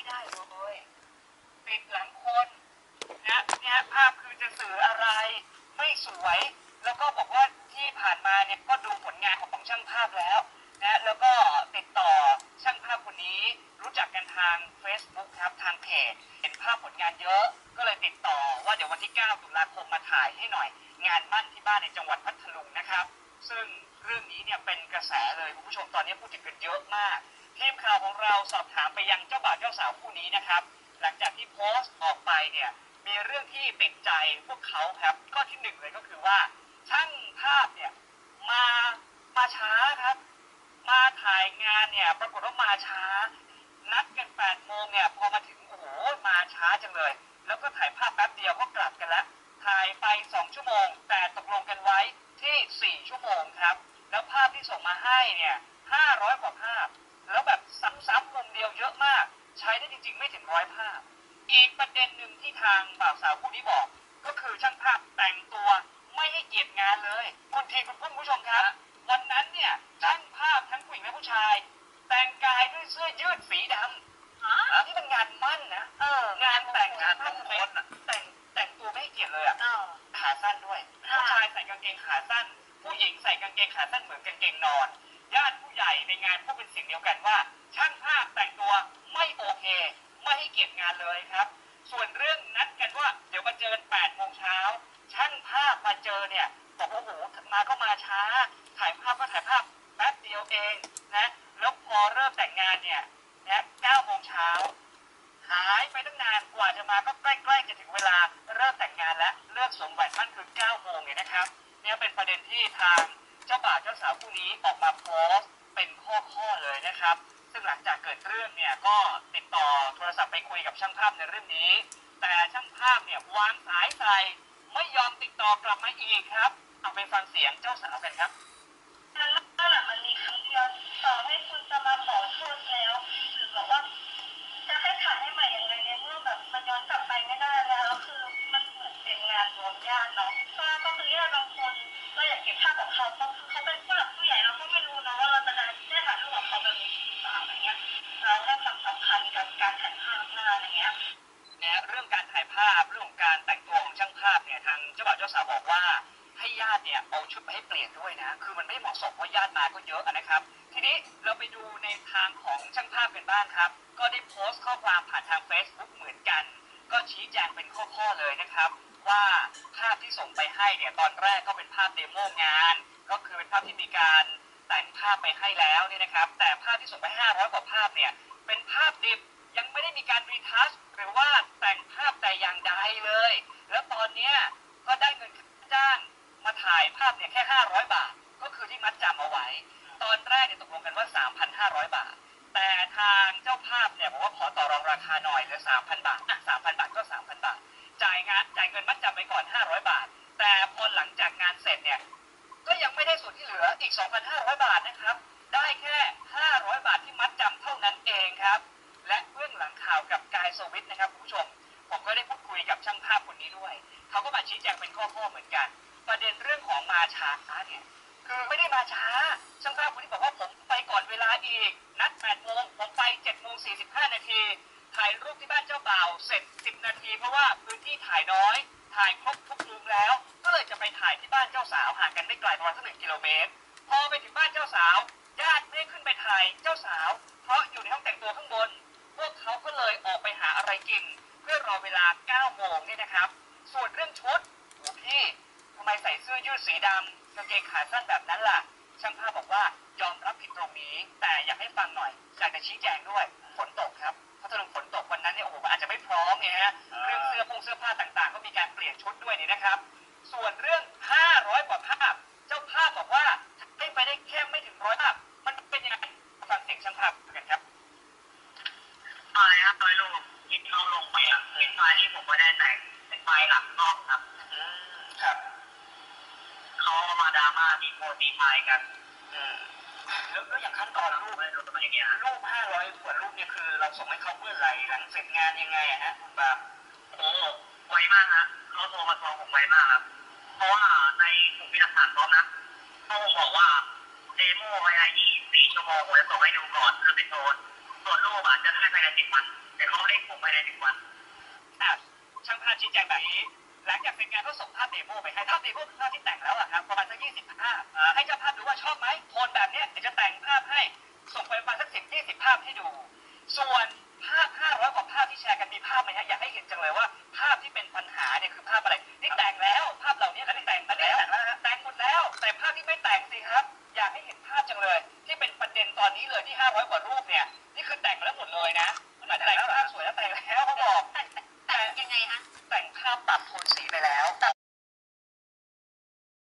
ไม่ได้เลยติดหลังคนนะเนี่ยภาพคือจะสื่ออะไร ไม่สวย แล้วก็บอกว่าที่ผ่านมาเนี่ยก็ดูผลงานของช่างภาพแล้วนะแล้วก็ติดต่อช่างภาพคนนี้รู้จักกันทาง Facebook ครับทางเพจเห็นภาพผลงานเยอะ ก็เลยติดต่อว่าเดี๋ยววันที่ 9 ตุลาคมมาถ่ายให้หน่อย งานมั่นที่บ้านในจังหวัดพัทลุงนะครับ ซึ่งเรื่องนี้เนี่ยเป็นกระแสเลยคุณผู้ชมตอนนี้พูดถึงกันเยอะมาก ทีมข่าวของเราสอบถามไปยังเจ้าบ่าวเจ้าสาวคู่นี้นะครับ หลังจากที่โพสต์ออกไปเนี่ยมีเรื่องที่ติดใจพวกเขาครับข้อที่หนึ่งเลยก็คือว่า ช่างภาพเนี่ยมามาช้าครับ มาถ่ายงานเนี่ยปรากฏว่ามาช้า นัดกัน8ปดโมงเนี่ยพอมาถึงโอ้โหมาช้าจังเลย แล้วก็ถ่ายภาพแป๊บเดียวก็กลับกันแล้วถ่ายไป2ชั่วโมง แต่ตกลงกันไว้ที่4ชั่วโมงครับ แล้วภาพที่ส่งมาให้เนี่ย500กว่า หนึ่งที่ทางบ่าวสาวคู่นี้บอก ก็คือช่างภาพแต่งตัวไม่ให้เกียรติงานเลยคุณทีคุณผู้ชมครับ วันนั้นเนี่ยช่างภาพทั้งผู้หญิงและผู้ชาย แต่งกายด้วยเสื้อยืดสีดำฮะอะที่เป็นงานมั่นนะเอองานแต่งงานมงคลอะแต่งแต่งตัวไม่ให้เกียรติเลยอะเออขาสั้นด้วยค่ะผู้ชายใส่กางเกงขาสั้น ผู้หญิงใส่กางเกงขาสั้นเหมือนกางเกงนอนญาติผู้ใหญ่ในงานพูดเป็นเสียงเดียวกันว่า ช่างภาพแต่งตัวไม่โอเค ไม่ให้เกียรติงานเลยครับ ส่วนเรื่องนัดกันว่า เดี๋ยวมาเจอกัน8โมงเช้าช่างภาพมาเจอเนี่ยบอกว่าโอ้โหมาก็มาช้า ถ่ายภาพก็ถ่ายภาพแป๊บเดียวเองนะแล้วพอเริ่มแต่งงานเนี่ยนะ9โมงเช้าหายไปตั้งนานกว่าจะมาก็ใกล้ๆจะถึงเวลาเริ่มแต่งงานและเลือกสมแหวนมั่นคือ9โมงเนี่ยนะครับเนี่ยเป็นประเด็นที่ทางเจ้าบ่าวเจ้าสาวคู่นี้ออกมาโพสต์เป็นข้อๆเลยนะครับ ซึ่งหลังจากเกิดเรื่องเนี่ยก็ติดต่อโทรศัพท์ไปคุยกับช่างภาพในเรื่องนี้ แต่ช่างภาพเนี่ยวางสายใส่ไม่ยอมติดต่อกลับมาอีกครับเอาไปฟังเสียงเจ้าสาวกันครับนั่นนั่นแหละมันมีครั้งเดียวต่อให้คุณจะมาขอโทษแล้วหรือบอกว่าจะให้ถ่ายให้ใหม่ยังไงในเมื่อแบบมันย้อนกลับไปไม่ได้แล้วคือมันเหมือนเป็นงานรวมญาติเนาะก็ก็คือญาติบางคนก็อยากเก็บภาพของเขาเพราะคือเขาเป็นผู้ ชุดไปให้เปลี่ยนด้วยนะ คือมันไม่เหมาะสมเพราะญาติมาก็เยอะนะครับ ทีนี้เราไปดูในทางของช่างภาพกันบ้างครับ ก็ได้โพสต์ข้อความผ่านทาง Facebook เหมือนกัน ก็ชี้แจงเป็นข้อๆเลยนะครับ ว่าภาพที่ส่งไปให้เนี่ยตอนแรกก็เป็นภาพเดโมงาน ก็คือเป็นภาพที่มีการแต่งภาพไปให้แล้วเนี่ยนะครับ แต่ภาพที่ส่งไป 500 กว่าภาพเนี่ยเป็นภาพดิบยังไม่ได้มีการรีทัชหรือว่าแต่งภาพแต่อย่างใดเลย แล้วตอนเนี้ยก็ได้เงินค่าจ้าง มาถ่ายภาพเนี่ยแค่500 บาท ก็คือที่มัดจำเอาไว้ ตอนแรกเนี่ยตกลงกันว่า 3,500 บาท แต่ทางเจ้าภาพเนี่ยบอกว่าขอต่อรองราคาหน่อยเหลือ3,000 บาทอะ3,000 บาทก็ 3,000 บาท จ่ายงานจ่ายเงินมัดจำไปก่อน 500 บาท แต่พอหลังจากงานเสร็จเนี่ยก็ยังไม่ได้ส่วนที่เหลืออีก 2,500 บาทนะครับ ได้แค่ 500 บาทที่มัดจำเท่านั้นเองครับ และเบื้องหลังข่าวกับกายสวิทนะครับคุณผู้ชม ผมก็ได้พูดคุยกับช่างภาพคนนี้ด้วย เขาก็มาชี้แจงเป็นข้อๆเหมือนกัน ประเด็นเรื่องของมาช้าเนี่ยคือไม่ได้มาช้าช่างภาพคนนี้บอกว่าผมไปก่อนเวลาอีก นัด8โมงผมไป7โมง45 นาทีถ่ายรูปที่บ้านเจ้าบ่าวเสร็จ 10 นาที เพราะว่าพื้นที่ถ่ายน้อย ถ่ายครบทุกมุมแล้ว ก็เลยจะไปถ่ายที่บ้านเจ้าสาวห่างกันไม่ไกลประมาณสักหนึ่งกิโลเมตรพอไปถึงบ้านเจ้าสาวญาติไม่ขึ้นไปถ่ายเจ้าสาว เพราะอยู่ในห้องแต่งตัวข้างบน พวกเขาก็เลยออกไปหาอะไรกิน เพื่อรอเวลา9โมงเนี่ยนะครับ ส่วนเรื่องชุดโอ้พี่ ทำไมใส่เสื้อยืดสีดำกางเกงขาสั้นแบบนั้นล่ะ ช่างภาพบอกว่ายอมรับผิดตรงนี้ แต่อยากให้ฟังหน่อยอยากจะชี้แจงด้วยฝนตกครับพัทลุงฝนตกวันนั้นเนี่ยโอ้โหอาจจะไม่พร้อมไงฮะเรื่องเสื้อผงเสื้อผ้าต่างๆ ก็มีการเปลี่ยนชุดด้วยนี่นะครับ ส่วนเรื่อง 500 กว่าภาพ เจ้าภาพบอกว่าให้ไปได้แค่ไม่ถึงร้อยภาพ มันเป็นยังไง ฟังเสียงช่างภาพกันครับ อะไรครับโดยรวมที่เขาลงไปอะเป็นไฟล์ที่ผมไม่ได้แต่งเป็นไฟล์หลักนอกครับ ครับ เขาเอา มาดราม่ามีโพสต์มีไฟล์กัน อืมแล้วแล้วอย่างขั้นตอนรูปไม่รู้จะเป็นอย่างเงี้ยรูป500กว่ารูปเนี่ยคือ เราส่งให้เขาเมื่อไหร่หลังเสร็จงานยังไงอะฮะคุณปาล์มโอ้ไวมากฮะเขาโทรมาทวงผมไวมากครับเพราะว่าในกลุ่มวิทยาศาสตร์เขานะเขาบอกว่า demo ภายใน24ชั่วโมงผมจะส่งให้ดูก่อนคือเป็นโทนส่วนรูปอะจะได้ภายในสิบวันแต่เขาเร่งผมภายในสิบวันอะช่างภาพชี้แจงแบบนี้หลังจากเสร็จงานก็ส่งภาพ demo ไปให้ภาพ demo คือภาพที่แต่งแล้วอะครับ ประมาณสักยี่สิบภาพอ่าให้เจ้าภาพดูว่าชอบไหมโทนแบบเนี้ยเดี๋ยวจะแต่งภาพให้ส่งไปประมาณสักสิบยี่สิบภาพให้ดู ส่วนภาพห้าร้อยกว่าภาพที่แชร์กันมีภาพไหมฮะอยากให้เห็นจังเลยว่า ภาพที่เป็นปัญหาเนี่ยคือภาพอะไรนี่แต่งแล้วภาพเหล่านี้อันนี้แต่งมาแล้วแต่งหมดแล้ว แต่ภาพที่ไม่แต่งสิครับ อยากให้เห็นภาพจังเลย ที่เป็นประเด็นตอนนี้เลยที่ห้าร้อยกว่ารูปเนี่ยนี่คือแต่งแล้วหมดเลยนะแต่งภาพสวยแล้วแต่งแล้วเขาบอกแต่งแต่งยังไงคะแต่งภาพปรับโทนสีไปแล้ว